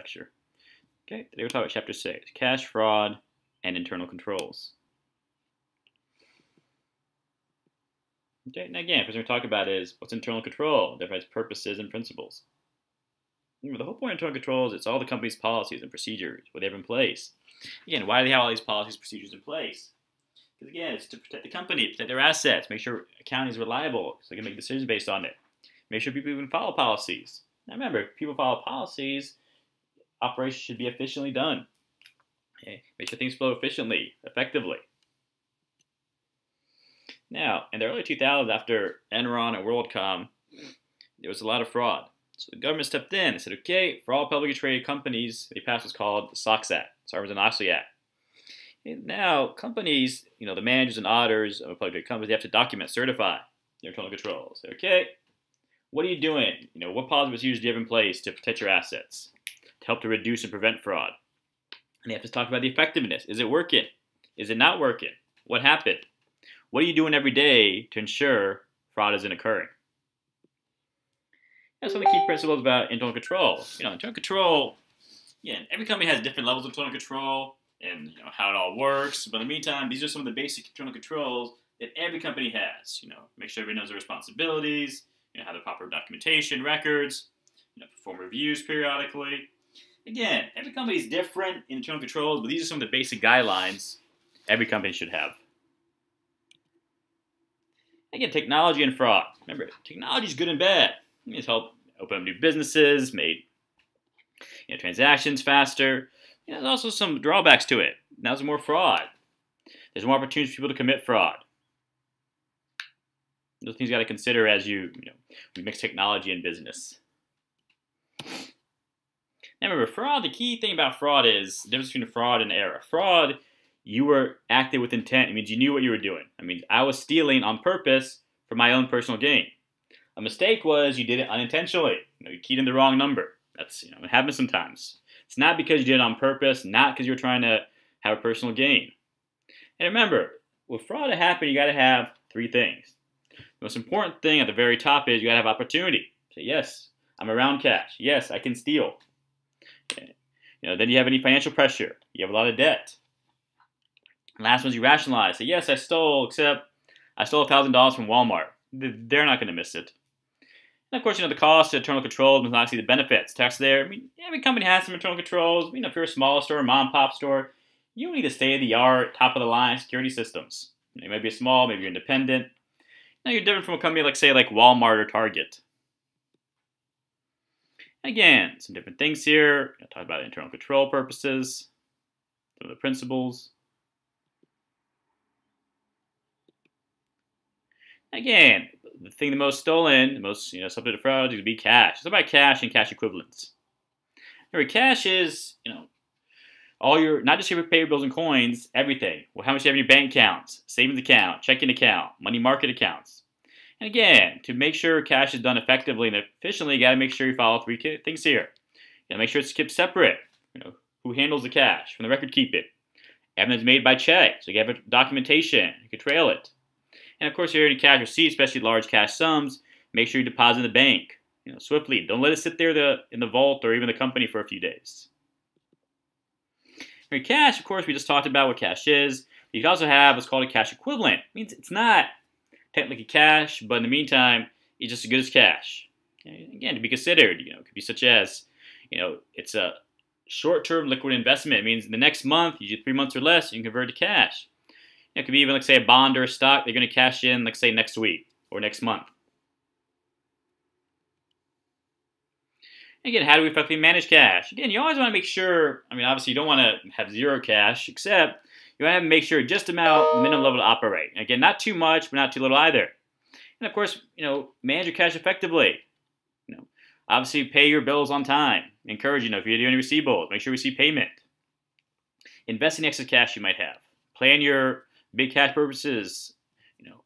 lecture. Okay, today we'll talk about Chapter 6, Cash Fraud and Internal Controls. Okay, and again, first thing we talk about is what's internal control, different purposes and principles. Remember, the whole point of internal controls is it's all the company's policies and procedures, what they have in place. Again, why do they have all these policies and procedures in place? Because again, it's to protect the company, protect their assets, make sure accounting is reliable, so they can make decisions based on it. Make sure people even follow policies. Now remember, if people follow policies, operations should be efficiently done. Okay? Make sure things flow efficiently, effectively. Now, in the early 2000s, after Enron and WorldCom, there was a lot of fraud. So the government stepped in and said, okay, for all publicly traded companies, they passed what's called the SOX Act, Sarbanes-Oxley Act. And now, companies, you know, the managers and auditors of publicly traded companies, they have to document, certify their internal controls. Okay, what are you doing? You know, what policy procedures do you have in place to protect your assets, to help to reduce and prevent fraud? And they have to talk about the effectiveness. Is it working? Is it not working? What happened? What are you doing every day to ensure fraud isn't occurring? That's some of the key principles about internal control. You know, internal control, yeah, every company has different levels of internal control and you know, how it all works. But in the meantime, these are some of the basic internal controls that every company has. You know, make sure everybody knows their responsibilities, you know, have the proper documentation, records, you know, perform reviews periodically. Again, every company is different in internal controls, but these are some of the basic guidelines every company should have. Again, technology and fraud. Remember, technology is good and bad. It It's helped open up new businesses, made you know, transactions faster. You know, there's also some drawbacks to it. Now there's more fraud. There's more opportunities for people to commit fraud. Those things you got to consider as you, you know, mix technology and business. Now remember, fraud, the key thing about fraud is the difference between fraud and error. Fraud, you were acting with intent. It means you knew what you were doing. I mean, I was stealing on purpose for my own personal gain. A mistake was you did it unintentionally. You, know, you keyed in the wrong number. That's, you know, it happens sometimes. It's not because you did it on purpose, not because you were trying to have a personal gain. And remember, with fraud to happen, you got to have three things. The most important thing at the very top is you got to have opportunity. Say, yes, I'm around cash. Yes, I can steal. You know, then you have any financial pressure. You have a lot of debt. And last one's you rationalize. Say, yes, I stole, except I stole $1,000 from Walmart. They're not going to miss it. And of course, you know, the cost of internal controls, but not see the benefits. Tax there. I mean, every company has some internal controls. You know, if you're a small store, mom pop store, you need the state-of-the-art, top-of-the-line security systems. You, know, you might be small, maybe you're independent. Now you're different from a company like, say, like Walmart or Target. Again, some different things here. Talk about internal control purposes, some of the principles. Again, the thing the most stolen, the most you know subject to fraud is to be cash. It's about cash and cash equivalents. Remember, cash is you know all your not just your paper bills and coins, everything. Well, how much you have in your bank accounts, savings account, checking account, money market accounts. And again, to make sure cash is done effectively and efficiently, you got to make sure you follow three things here. You got to make sure it's kept separate. You know, who handles the cash from the record keep it. Evidence made by check, so you have a documentation. You can trail it. And of course, if you're any cash receipts, especially large cash sums, make sure you deposit in the bank, you know, swiftly. Don't let it sit there the, in the vault or even the company for a few days. For cash, of course, we just talked about what cash is. You can also have what's called a cash equivalent. It means it's not technically cash, but in the meantime, it's just as good as cash. Again, to be considered, you know, it could be such as, you know, it's a short-term liquid investment. It means in the next month, usually three months or less, you can convert to cash. It could be even, like, say, a bond or a stock. They're going to cash in, like, say, next week or next month. Again, how do we effectively manage cash? Again, you always want to make sure, I mean, obviously you don't want to have zero cash, except you want to make sure just amount, minimum level to operate. Again, not too much, but not too little either. And of course, you know, manage your cash effectively. You know, obviously pay your bills on time. Encourage, you know, if you're doing receivables, make sure we see payment. Invest in excess cash you might have. Plan your big cash purposes, you know,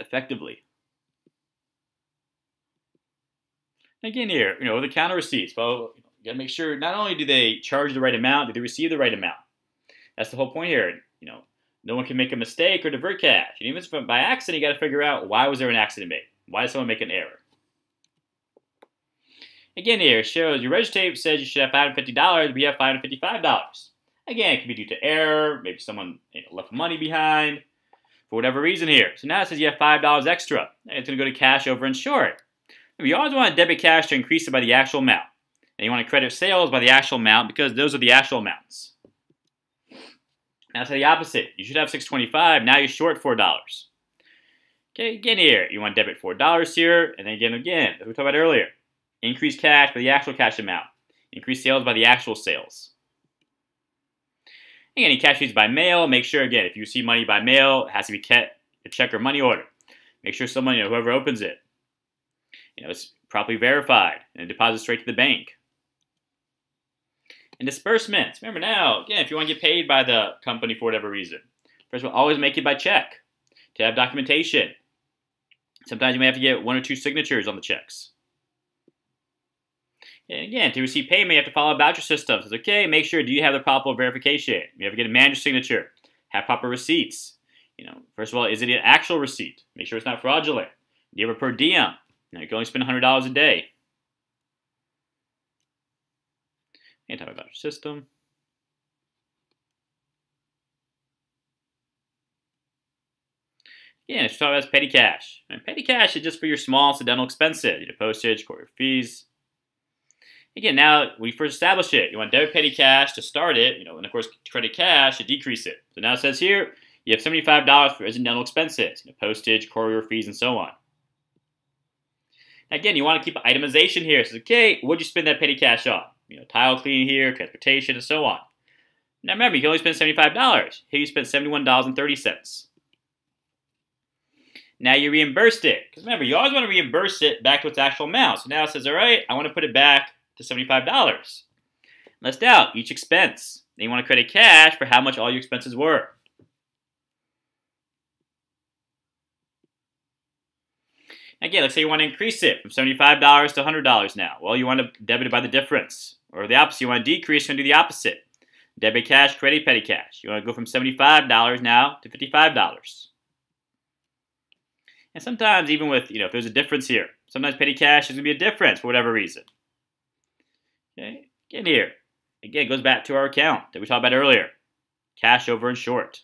effectively. Again, here, you know, the counter receipts. Well, you, you got to make sure not only do they charge the right amount, do they receive the right amount. That's the whole point here. You know, no one can make a mistake or divert cash. And even if by accident, you got to figure out why was there an accident made? Why did someone make an error? Again, here it shows your register tape says you should have $550, but you have $555. Again, it could be due to error, maybe someone you know, left money behind, for whatever reason here. So now it says you have $5 extra. It's going to go to cash over and short. You always want to debit cash to increase it by the actual amount. And you want to credit sales by the actual amount because those are the actual amounts. Now to the opposite. You should have 625 Now you're short $4. Okay, again here. You want to debit $4 here. And then again, again, as we talked about earlier. Increase cash by the actual cash amount. Increase sales by the actual sales. Again, you cash these by mail. Make sure, again, if you receive money by mail, it has to be kept a check or money order. Make sure someone, you know, whoever opens it, you know, it's properly verified and deposit straight to the bank. And disbursements. Remember now, again, if you want to get paid by the company for whatever reason, first of all, always make it by check to have documentation. Sometimes you may have to get one or two signatures on the checks. And again, to receive payment, you have to follow a voucher system. So okay, make sure, do you have the proper verification? You have to get a manager signature, have proper receipts. You know, first of all, is it an actual receipt? Make sure it's not fraudulent. Do you have a per diem? Know, you can only spend $100 a day. Anti-voucher system. Yeah, let's talk about petty cash. And petty cash is just for your small incidental expenses, your postage, courier fees, Again, now we first establish it. You want debit petty cash to start it, you know, and of course credit cash to decrease it. So now it says here you have $75 for incidental expenses, you know, postage, courier fees, and so on. Again, you want to keep itemization here. Says, okay, what'd you spend that petty cash on? You know, tile cleaning here, transportation, and so on. Now remember, you can only spend $75. Here you spent $71.30. Now you reimbursed it. Because remember, you always want to reimburse it back to its actual amount. So now it says, all right, I want to put it back to $75. List out each expense. Then you want to credit cash for how much all your expenses were. Again, let's say you want to increase it from $75 to $100 now. Well, you want to debit it by the difference. Or the opposite, you want to decrease, you want to do the opposite. Debit cash, credit petty cash. You want to go from $75 now to $55. And sometimes even with, you know, if there's a difference here, sometimes petty cash is going to be a difference for whatever reason. Okay, get here. Again, it goes back to our account that we talked about earlier. Cash over and short.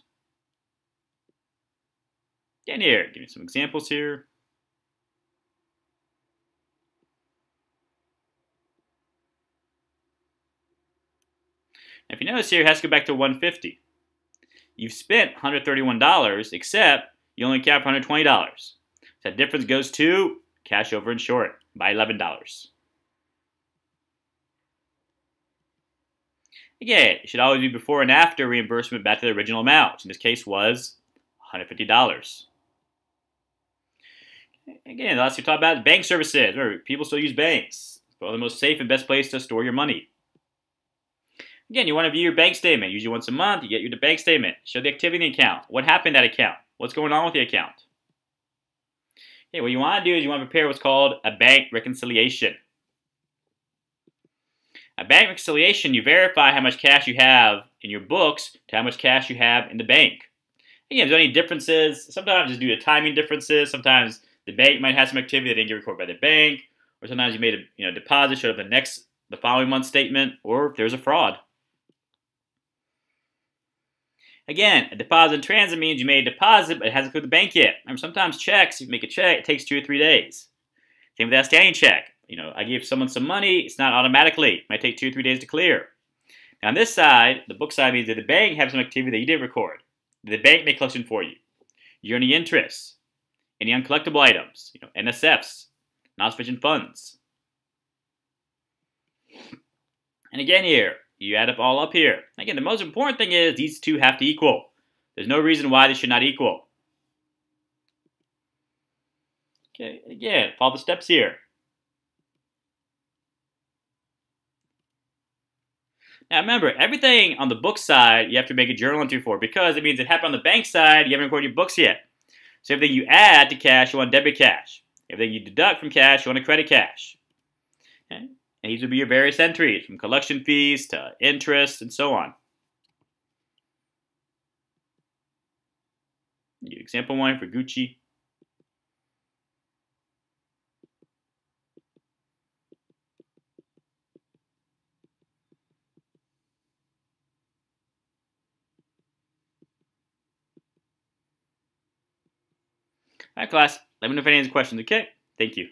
Get here. Give me some examples here. Now, if you notice here, it has to go back to 150. You've spent $131, except you only cap $120. So that difference goes to cash over and short by $11. Again, it should always be before and after reimbursement back to the original amount, which in this case was $150. Again, last we talked about bank services. Remember, people still use banks. Probably the most safe and best place to store your money. Again, you want to view your bank statement. Usually once a month, you get your bank statement. Show the activity in the account. What happened in that account? What's going on with the account? Okay, what you want to do is you want to prepare what's called a bank reconciliation. A bank reconciliation, you verify how much cash you have in your books to how much cash you have in the bank. Again, if there's any differences, sometimes it's due to timing differences. Sometimes the bank might have some activity that didn't get recorded by the bank, or sometimes you made a you know deposit showed up the next the following month statement, or if there's a fraud. Again, a deposit in transit means you made a deposit, but it hasn't cleared the bank yet. Remember, sometimes checks, you make a check, it takes two or three days. Same with that standing check you know, I give someone some money, it's not automatically. It might take two or three days to clear. Now on this side, the book side means that the bank has some activity that you didn't record. The bank may collection for you. You earn any interest, any uncollectible items, you know, NSFs, non-sufficient funds. And again here, you add up all up here. Again, the most important thing is these two have to equal. There's no reason why they should not equal. Okay, again, follow the steps here. Now remember, everything on the book side, you have to make a journal entry for because it means it happened on the bank side, you haven't recorded your books yet. So everything you add to cash, you want debit cash. Everything you deduct from cash, you want to credit cash. Okay? And these would be your various entries, from collection fees to interest and so on. Your example one for Gucci. All right, class. Let me know if any questions, okay? Thank you.